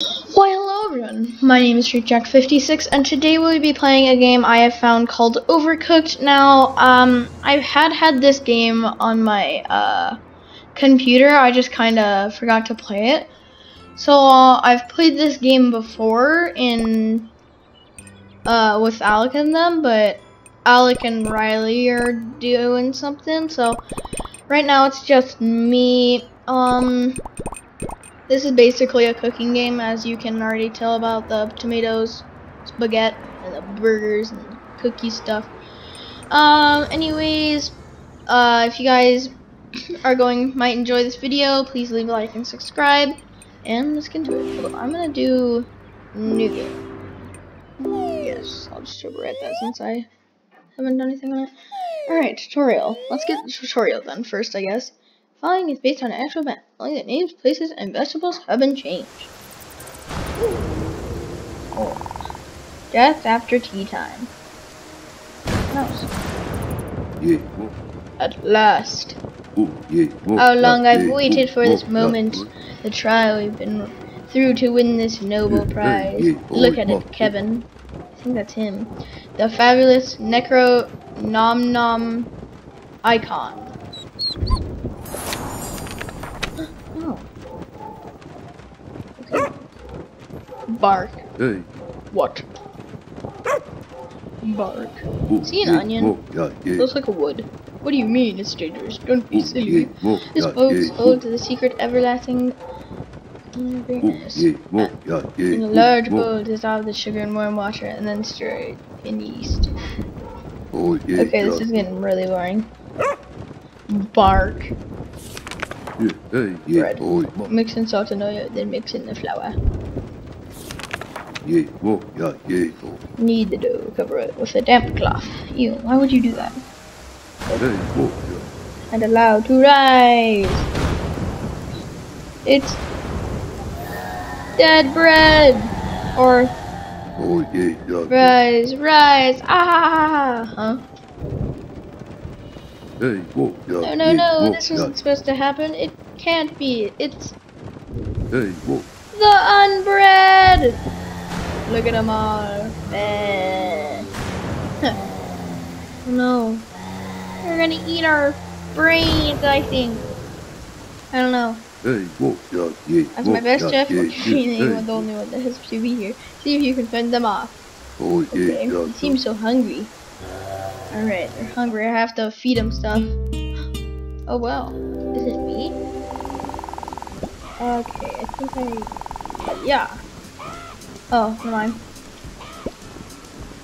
Why hello everyone, my name is StreetJack56 and today we'll be playing a game I have found called Overcooked. Now, um, I had had this game on my, uh, computer, I just kinda forgot to play it. So, uh, I've played this game before in, uh, with Alec and them, but Alec and Riley are doing something, so right now it's just me, um, this is basically a cooking game, as you can already tell about the tomatoes, spaghetti, and the burgers and cookie stuff. Um, anyways, uh, if you guys are going, might enjoy this video, please leave a like and subscribe. And let's get into it. I'm gonna do new game. Yes, I'll just overwrite that since I haven't done anything on it. Alright, tutorial. Let's get the tutorial then first, I guess. Following is based on an actual event. Only the names, places, and vegetables have been changed. Oh. Death after tea time. At last. How long I've waited for this moment. The trial we've been through to win this noble prize. Look at it, Kevin. I think that's him. The fabulous Necro Nom Nom icon. Bark. Hey, What? Bark. See an yeah, onion? yeah, yeah, Looks like a wood. What do you mean it's dangerous? Don't be silly. This yeah, boat yeah, is owed to the secret everlasting In a large bowl, dissolve the sugar in warm water and then stir it in yeast. Oh, yeah, Okay, this is getting really boring. Bark. yeah, hey, yeah, bread. oh, Mix in salt and oil, then mix in the flour. Yeah, yeah, yeah, Knead the dough, cover it with a damp cloth. Ew, why would you do that? yeah, And allow to rise. It's dead bread. Or oh, yeah, yeah, rise, rise. Ah, huh? hey, yeah, No, no, no, this wasn't supposed to happen. It can't be. It's hey, the unbread. Look at them all. No. They're gonna eat our brains, I think. I don't know. hey, oh, yeah, yeah, As oh, my best yeah, chef, yeah, you're yeah, the hey, the only one that has to be here. See if you can fend them off. oh, yeah, Okay, yeah, you seem so hungry. Alright, they're hungry. I have to feed them stuff. Oh well. Is it me? Okay, I think I... Yeah. Oh, never mind.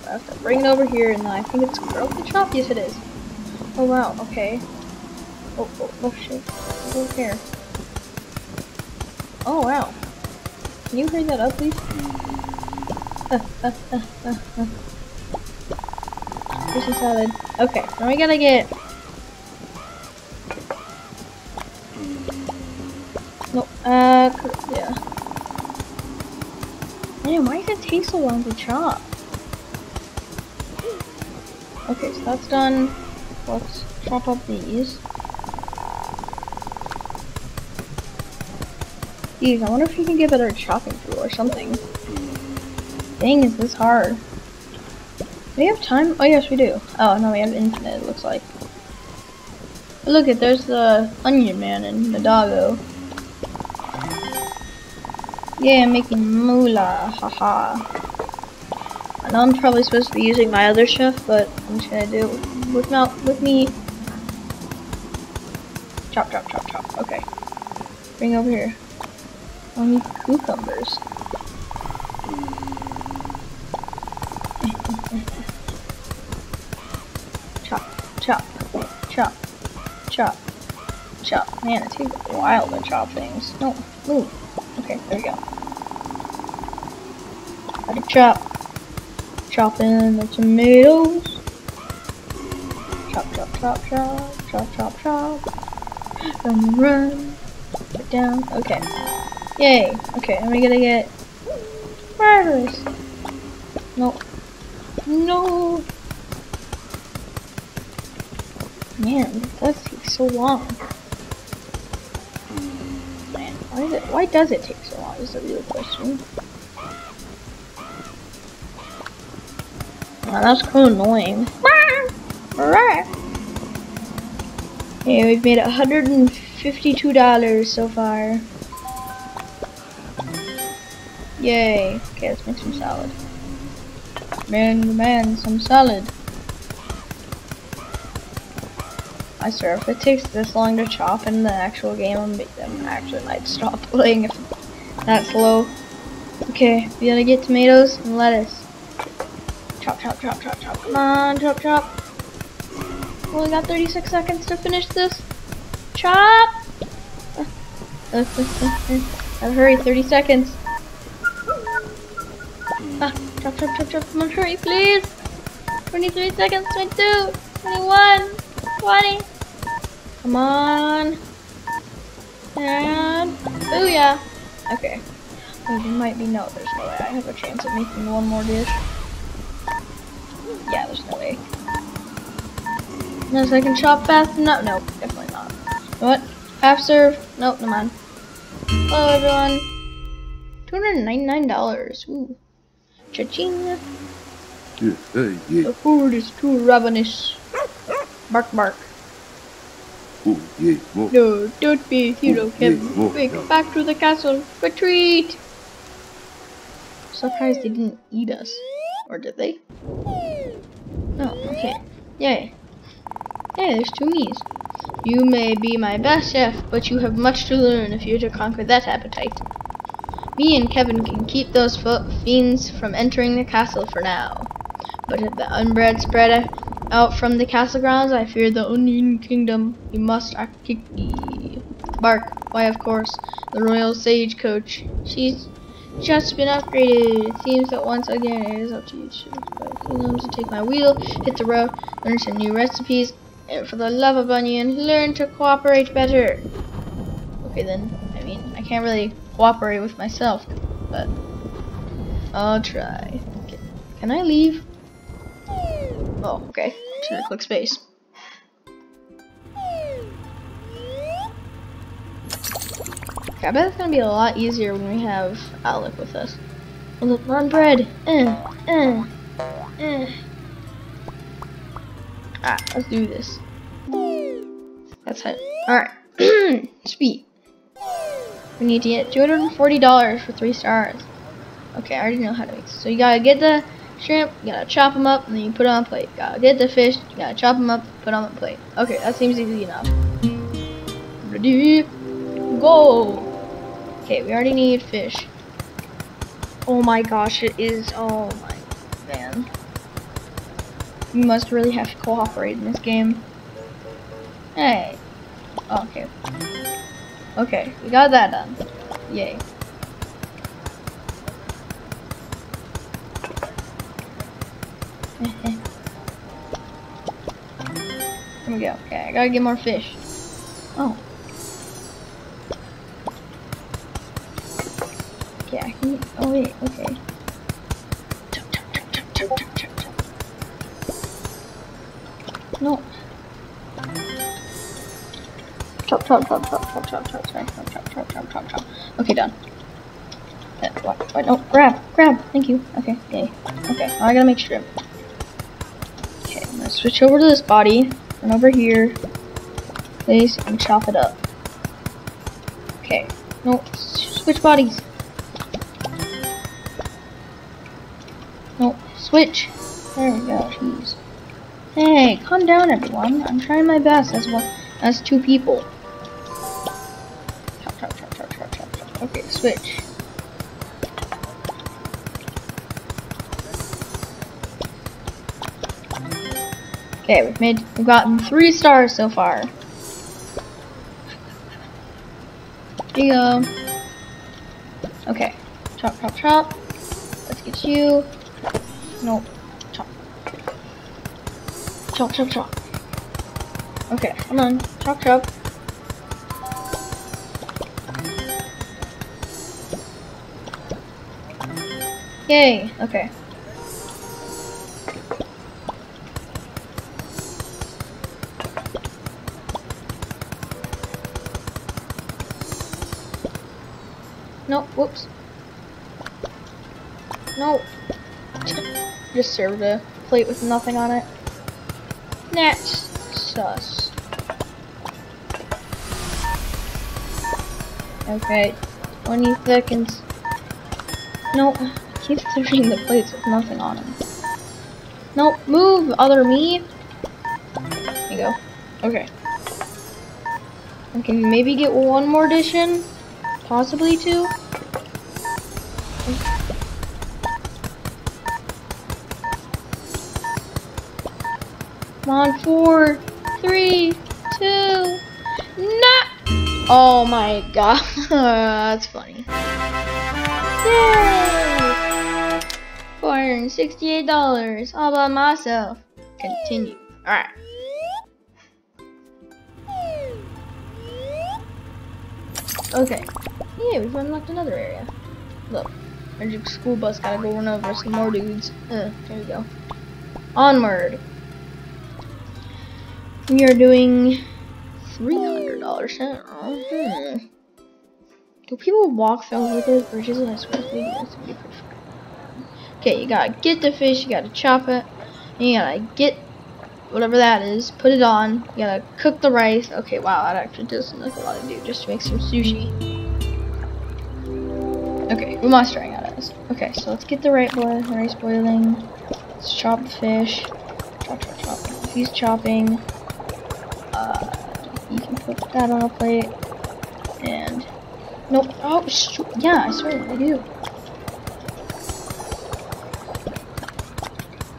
I have to bring it over here and I think it's broken chop? Yes it is. Oh wow, okay. Oh, oh, oh shit. Over here. Oh wow. Can you hurry that up please? Fish and salad. Okay, now we gotta get. No, uh, yeah. Man, why does it take so long to chop? Okay, so that's done. Let's chop up these. Geez, I wonder if you can get better chopping tool or something. Dang, is this hard? Do we have time? Oh yes, we do. Oh no, we have infinite. It looks like. Look at there's the onion man and the doggo. Yeah, I'm making moolah. Haha. I know I'm probably supposed to be using my other chef, but I'm just gonna do it with not with me. Chop, chop, chop, chop. Okay. Bring over here. I need cucumbers. chop, chop, chop, chop, chop. Man, it takes a while to chop things. No, move. Okay, there we go. Gotta chop. Chop in the tomatoes. Chop, chop, chop, chop, chop, chop, chop. Run, run. Get down. Okay. Yay. Okay, and we gotta get murderers. No. No. Man, that does take so long. Why, it, why does it take so long is the real question. Wow, that's kind of annoying. Ah! Okay, we've made $152 so far. Yay. Okay, let's make some salad. Man, man, some salad. I swear, if it takes this long to chop in the actual game, I'm, I'm actually might stop playing if that's slow. Okay, we gotta get tomatoes and lettuce. Chop, chop, chop, chop, chop. Come on, chop, chop. Only got 36 seconds to finish this. Chop! Gotta hurry, 30 seconds. Ah, chop, chop, chop, chop. Come on, hurry, please. 23 seconds, 22, 21, 20. Come on. And, oh yeah. Okay. There might be, no, there's no way. I have a chance of making one more dish. Yeah, there's no way. No, can chop fast. No, no, definitely not. You know what? Half serve. Nope, no mind. Hello, everyone. $299. Ooh. Cha-ching. Yeah, hey, yeah. The food is too ravenous. Bark, bark. Oh. No, don't be a hero, Oh, Kevin. Quick, back to the castle. Retreat! Surprised they didn't eat us. Or did they? No, okay. Yay. Hey, there's two me's. You may be my best chef, but you have much to learn if you're to conquer that appetite. Me and Kevin can keep those fiends from entering the castle for now. But if the unbread spread out from the castle grounds, I fear the Onion Kingdom. We must. Bark. Why, of course, the royal Sage Coach. She's just been upgraded. It seems that once again it is up to you to take my wheel, hit the road, learn some new recipes, and for the love of onion, learn to cooperate better. Okay then, I mean, I can't really cooperate with myself, but I'll try. Okay. Can I leave? Oh, okay. Should I click space? Okay, I bet it's gonna be a lot easier when we have Alec with us. Oh, look, run bread. Uh, uh, uh. Ah, let's do this. That's it. Alright. Sweet. We need to get $240 for three stars. Okay, I already know how to make this. So you gotta get the shrimp, you gotta chop them up, and then you put on a plate. You gotta get the fish, you gotta chop them up, put on the plate. Okay, that seems easy enough. Ready? Go! Okay, we already need fish. Oh my gosh, it is. Oh my man. You must really have to cooperate in this game. Hey. Okay. Okay, we got that done. Yay. Here we go. Okay, I gotta get more fish. Oh. Okay, I can. Oh wait. Okay. No. Chop, chop, chop, chop, chop, chop, chop, chop, chop, chop, chop, chop, chop, chop. Okay, done. Uh, what? What? No, grab, grab. Thank you. Okay, yay. Okay, I gotta make shrimp. Switch over to this body, and over here, place, and chop it up. Okay, no, switch bodies. No, switch. There we go, jeez. Hey, calm down everyone. I'm trying my best as one as two people. Chop, chop, chop, chop, chop, chop, chop. Okay, switch. Okay, we've made we've gotten three stars so far. Here you go. Okay. Chop chop chop. Let's get you. Nope. Chop. Chop chop chop. Okay, come on. Chop chop. Yay, okay. Whoops. No. Just served a plate with nothing on it. That's sus. Okay, 20 seconds. No, keep serving the plates with nothing on them. Nope, move, other me. There you go. Okay. I can maybe get one more dish in. Possibly two. On, four, three, two, no! Oh my god, that's funny. Yay! $468 all by myself. Continue. Alright. Okay. Yeah, we've unlocked another area. Look. Magic school bus gotta go run over some more dudes. Uh, there we go. Onward. We are doing $300 hmm. Do people walk through with those bridges? I swear Okay, you gotta get the fish, you gotta chop it, and you gotta get whatever that is, put it on, you gotta cook the rice. Okay, wow, that actually doesn't look a lot to do just to make some sushi. Okay, am I staring at this? Okay, so let's get the right boil rice boiling. Let's chop the fish. Chop, chop, chop. He's chopping, uh, you can put that on a plate. And, nope. Oh, yeah, I swear I do.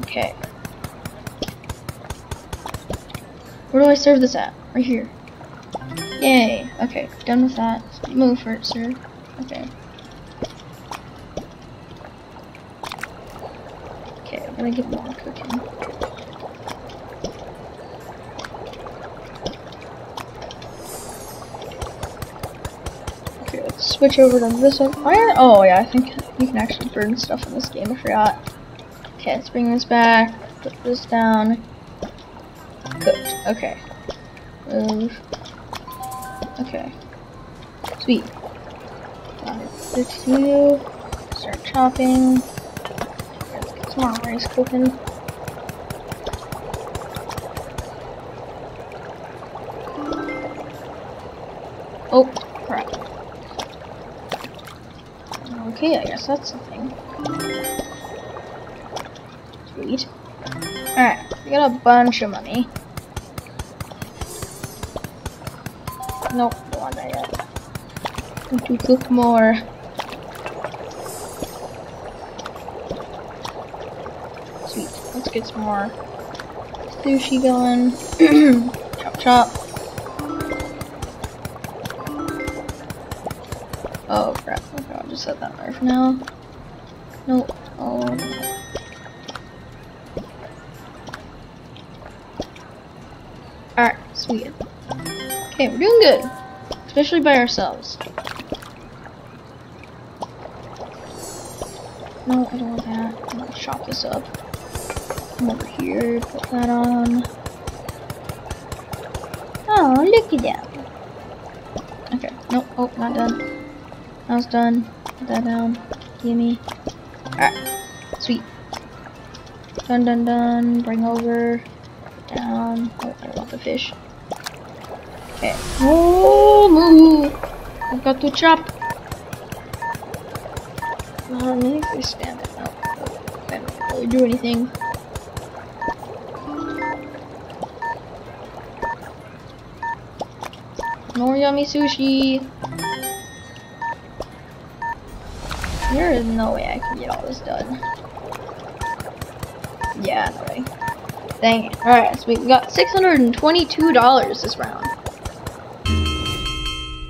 Okay. Where do I serve this at? Right here. Yay. Okay, done with that. Move for it, sir. Okay. Okay, I'm gonna get more cooking. Switch over to this one. Fire? Oh yeah, I think you can actually burn stuff in this game, I forgot. Okay, let's bring this back, put this down. Good, Okay. Move. Okay. Sweet. Got you. Start chopping. Some more rice cooking. Okay, I guess that's the thing. Sweet. Alright, we got a bunch of money. Nope, don't want that yet. Need to cook more. Sweet. Let's get some more sushi going. chop chop. For now. Oh Alright, sweet. Okay, we're doing good. Especially by ourselves. No, I don't want that. I'm gonna chop this up. Come over here, put that on. Oh, look at that. Okay, nope, oh, not done. Now was done. Put that down. Gimme. Alright, sweet. Done, done, done. Bring over. Down. Oh, I want the fish. Okay. Oh! I've got to chop. Uh, maybe if we stand it. No, I don't really do anything. More yummy sushi. There is no way I can get all this done. Yeah, no way. Dang it. Alright, so we got $622 this round.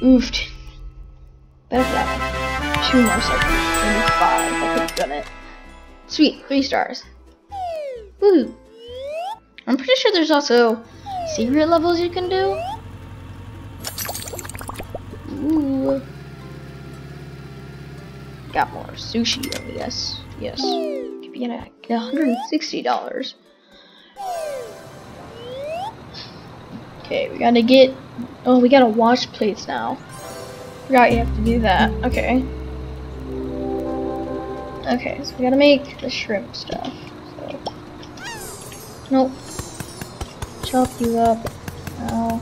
Oofed. Better that two more seconds. Maybe five. I could have done it. Sweet, three stars. Woo. I'm pretty sure there's also secret levels you can do. Ooh. Got more sushi, I guess. Yes. Could be at $160. Okay, we gotta get. Oh, we gotta wash plates now. Forgot you have to do that. Okay. Okay, so we gotta make the shrimp stuff. So. Nope. Chop you up. Now.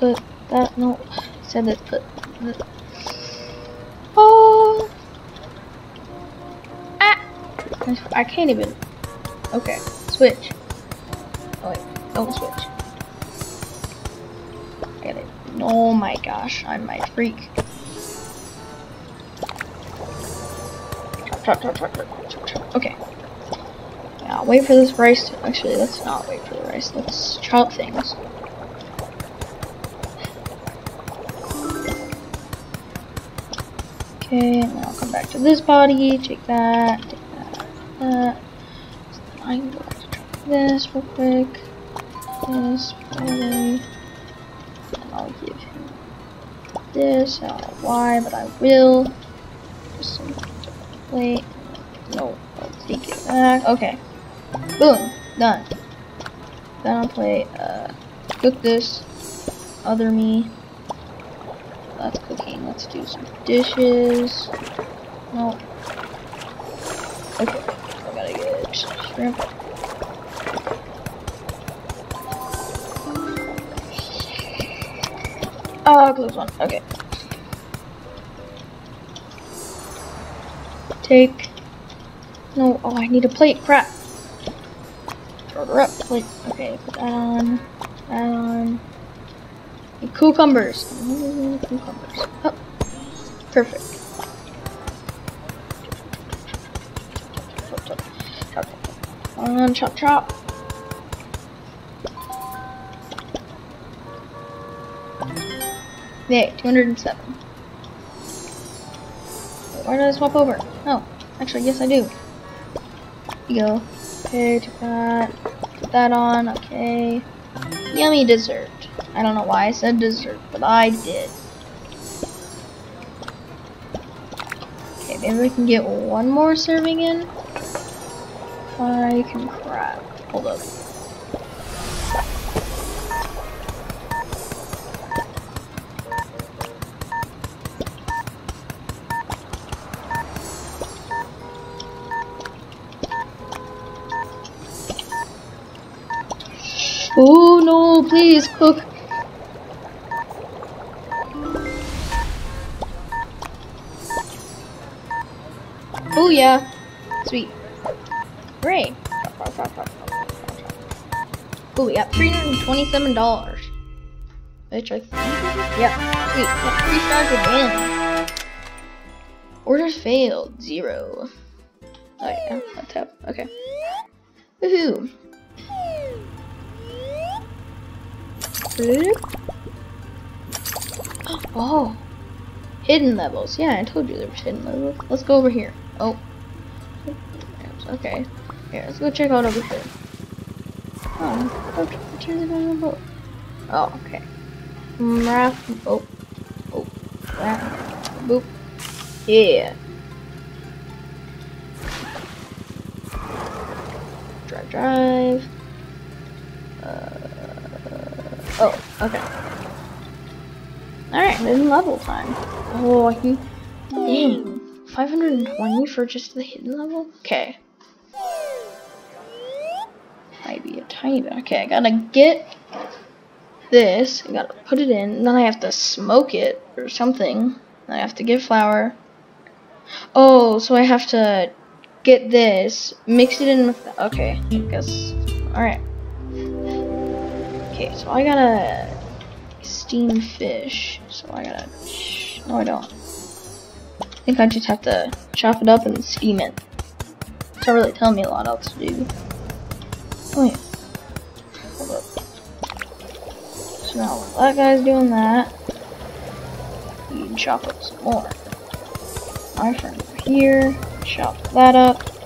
Put that. No, said let's put. The, oh. Ah! I can't even. Okay, switch. Oh wait, don't switch. Get it. Oh my gosh, I might freak. Okay. Yeah, wait for this rice to. Actually, let's not wait for the rice. Let's chop things. Okay, and then I'll come back to this body. Take that. Take that. That. I'm going to this real quick. This, probably. And I'll give him this. I don't know why, but I will. Just plate. No, I'll take it back. Okay. Boom. Done. Then I'll play, uh, cook this. Other me. Let's do some dishes. No. Okay. I gotta get shrimp. Oh, close one. Okay. Take. No. Oh, I need a plate. Crap. Her up. Plate. Okay. Put that on. That on. Cucumbers. Cucumbers. Oh. Perfect. Chop, chop, chop, chop. On, chop, chop. Yay, 207. Why did I swap over? Oh, actually, yes I do. You go. Okay, took that. Put that on, okay. Yummy dessert. I don't know why I said dessert, but I did. Maybe we can get one more serving in. I can crap. Hold up. Oh no, please cook. Yeah, sweet. Great. Oh, we got three hundred and twenty-seven dollars. Which I think, yep, sweet. Got three stars again. Orders failed, zero. Oh yeah, let's have. Okay. Woohoo. Oh, hidden levels. Yeah, I told you there was hidden levels. Let's go over here. Oh, okay. Here, let's go check out over here. Oh, okay. Turn it on boat. Oh, okay. Mraf. Oh, oh, that. Boop. Yeah. Drive, drive. Uh, oh, okay. Alright, hidden level time. Oh, I can. Dang. 520 for just the hidden level? Okay. Might be a tiny bit. Okay, I gotta get this. I gotta put it in. Then I have to smoke it or something. Then I have to get flour. Oh, so I have to get this, mix it in with. Okay, I guess. Alright. Okay, so I gotta steam fish. So I gotta. No, I don't. I think I just have to chop it up and steam it. It's not really telling me a lot else to do. Oh yeah. So now that guy's doing that, you can chop up some more. My over here, chop that up.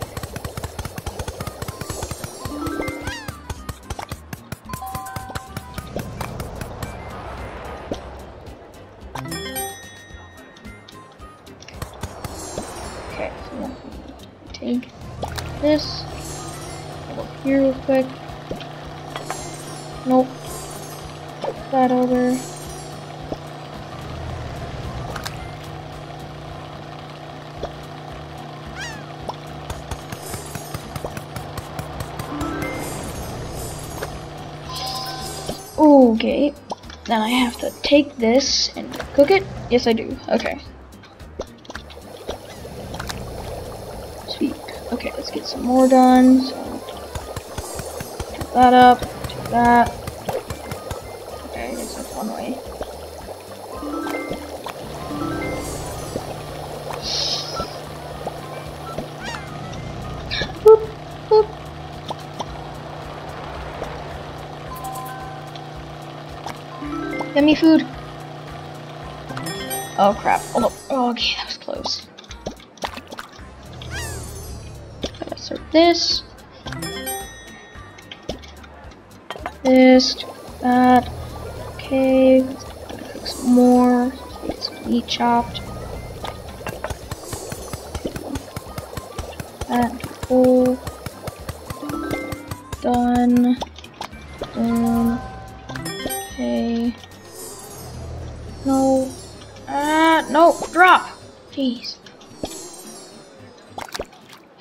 Take this and cook it? Yes, I do. Okay. Sweet. Okay, let's get some more done. So, that up, that. Food. Oh crap. Oh, Up. Oh, okay, that was close. Gotta serve this. This, that. Okay, cook some more. Get some meat chopped. Jeez.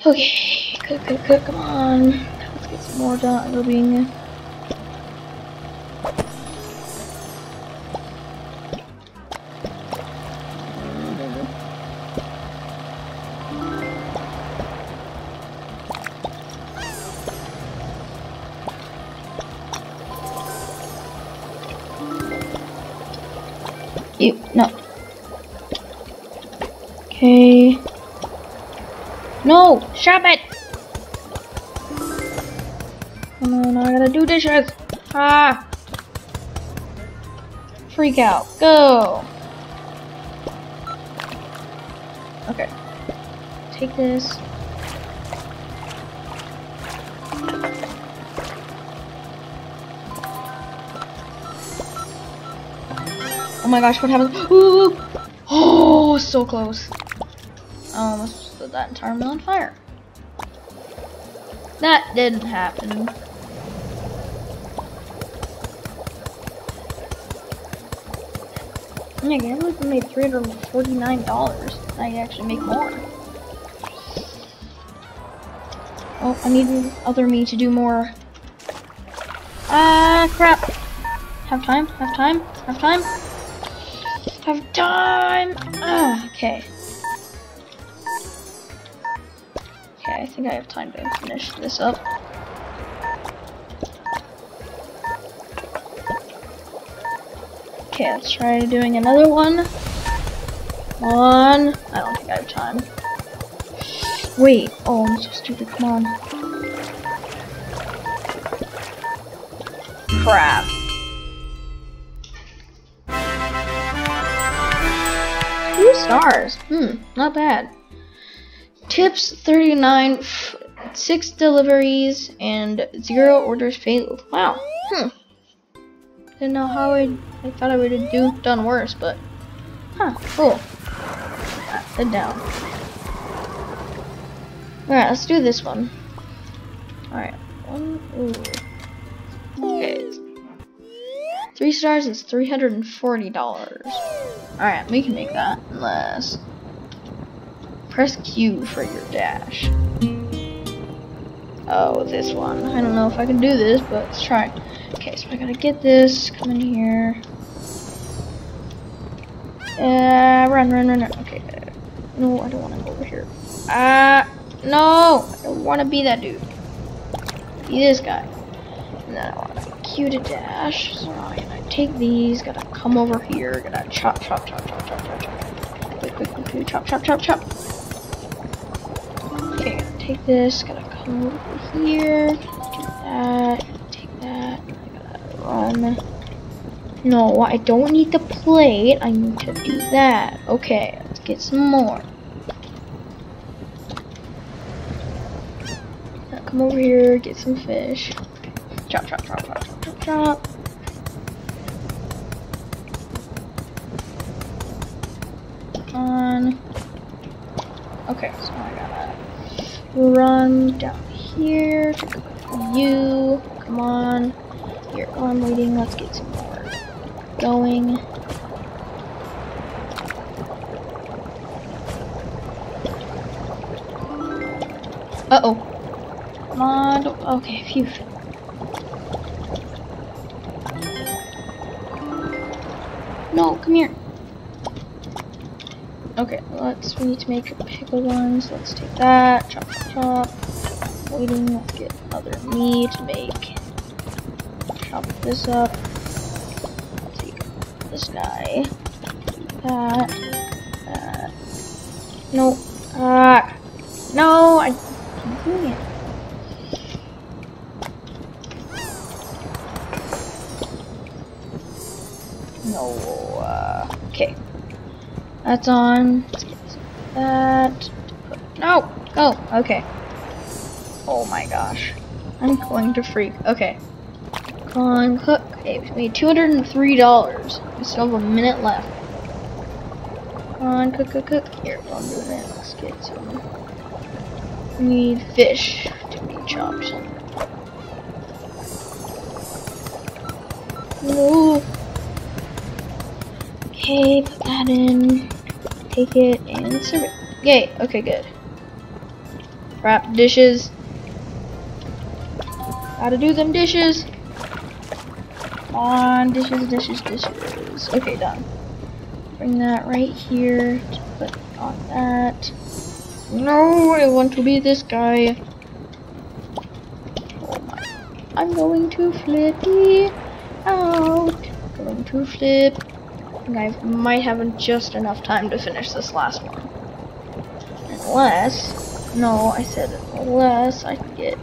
Okay, cook, cook, cook, come on. Let's get some more uh, done. No! Stop it! No, no, I gotta do dishes! Ah! Freak out. Go! Okay. Take this. Oh my gosh, what happened? Ooh! Oh, so close. I almost set that entire mill on fire. That didn't happen. Yeah, I can't made $349. I actually make more. Oh, I need other me to do more. Ah, crap. Have time? Have time? Have time? Have time! Ah, okay. Think I have time to finish this up. Okay, let's try doing another one. One. I don't think I have time. Wait. Oh, I'm so stupid. Come on. Crap. Two stars. Hmm, not bad. Tips 39, f- 6 deliveries, and 0 orders failed. Wow. Hmm. Didn't know how I, I thought I would have do, done worse, but. Huh, cool. Sit down. Alright, let's do this one. Alright. One, ooh. Okay. Three stars is $340. Alright, we can make that. Unless. Press Q for your dash. Oh, this one. I don't know if I can do this, but let's try. Okay, so I gotta get this. Come in here. Uh, run, run, run, run. Okay. uh, No, I don't want to go over here. Ah, no! I don't want to be that dude. Be this guy. And then I want to Q to dash. So I'm gonna take these. Gotta come over here. Gotta chop, chop, chop, chop, chop, chop, chop. Quick, quick, quick, quick. Chop, chop, chop, chop. Take this. Gotta come over here. Do that. Take that. I gotta run. No, I don't need the plate. I need to do that. Okay, let's get some more. Now come over here, get some fish. Chop, chop, chop, chop, chop, chop, chop. On. Okay, so I gotta run down here you. Come on. Here, while I'm waiting, let's get some more going. Uh-oh. Come on. Okay, phew. No, come here. Okay, let's, need to make a pickle ones. Let's take that, chop, chop, chop. Waiting, let's get other meat, to make, chop this up. Take this guy, that, that. No, ah, no, I it. No, uh, okay. That's on. Let's that. No! Oh, okay. Oh my gosh. I'm going to freak. Okay. Come on, cook. We made $203. We still have a minute left. Come on, cook, cook, cook. Here, I'm doing it, let's get some. We need fish to be chopped. No. Okay, put that in. Take it and serve it. Yay, okay, good. Wrap dishes. Gotta do them dishes. Come on, dishes, dishes, dishes. Okay, done. Bring that right here put on that. No, I want to be this guy. Oh my. I'm going to flippy out. Going to flip. I might have just enough time to finish this last one. Unless, no, I said unless I can get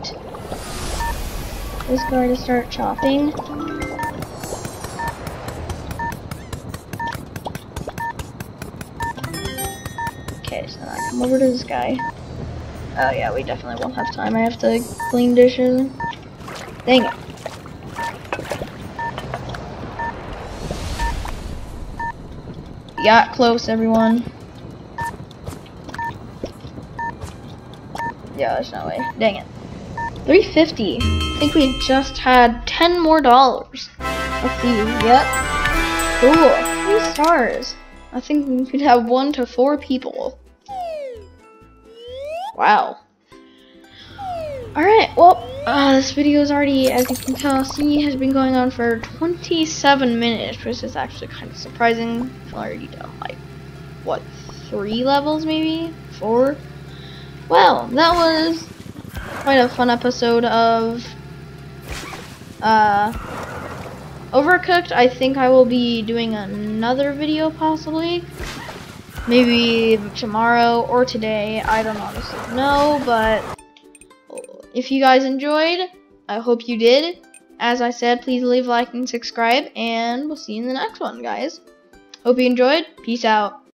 this guy to start chopping. Okay, so I come over to this guy. Oh yeah, we definitely won't have time. I have to clean dishes. Dang it. Got close, everyone. Yeah, there's no way. Dang it. 350. I think we just had 10 more dollars. Let's see. Yep. Cool. Three stars. I think we could have one to four people. Wow. Alright, well, uh, this video is already, as you can tell, see, has been going on for 27 minutes, which is actually kind of surprising. I've already done, like, what, three levels, maybe? Four? Well, that was quite a fun episode of, uh, Overcooked. I think I will be doing another video, possibly. Maybe tomorrow or today. I don't honestly know, but if you guys enjoyed, I hope you did. As I said, please leave a like and subscribe, and we'll see you in the next one, guys. Hope you enjoyed. Peace out.